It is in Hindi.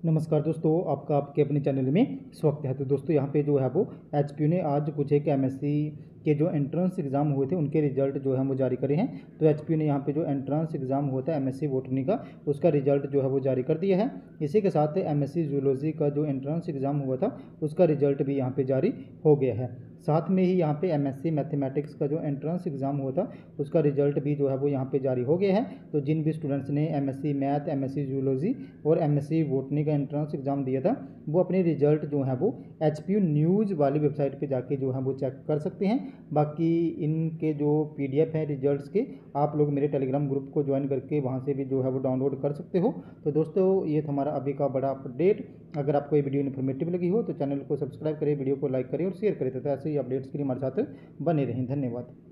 नमस्कार दोस्तों, आपका आपके अपने चैनल में स्वागत है। तो दोस्तों, यहाँ पे जो है वो एच ने आज कुछ एक एम के जो एंट्रेंस एग्ज़ाम हुए थे, उनके रिज़ल्ट जो है वो जारी करे हैं। तो एच ने यहाँ पे जो एंट्रेंस एग्ज़ाम हुआ था एम एस बोटनी का, उसका रिज़ल्ट जो है वो जारी कर दिया है। इसी के साथ एम जूलॉजी का जो एंट्रेंस एग्ज़ाम हुआ था, उसका रिज़ल्ट भी यहाँ पर जारी हो गया है। साथ में ही यहाँ पे एमएससी मैथमेटिक्स का जो एंट्रेंस एग्ज़ाम हुआ था, उसका रिज़ल्ट भी जो है वो यहाँ पे जारी हो गया है। तो जिन भी स्टूडेंट्स ने एमएससी मैथ एमएससी जूलॉजी और एमएससी बोटनी का एंट्रेंस एग्ज़ाम दिया था, वो अपने रिज़ल्ट जो है वो एच न्यूज़ वाली वेबसाइट पर जाके जो है वो चेक कर सकते हैं। बाकी इनके जो पी हैं रिज़ल्ट के, आप लोग मेरे टेलीग्राम ग्रुप को ज्वाइन करके वहाँ से भी जो है वो डाउनलोड कर सकते हो। तो दोस्तों, ये हमारा अभी का बड़ा अपडेट अगर आपको ये वीडियो इन्फॉर्मेटिव लगी हो तो चैनल को सब्सक्राइब करें वीडियो को लाइक करें और शेयर करें। तथा ऐसे ही अपडेट्स के लिए हमारे साथ बने रहें। धन्यवाद।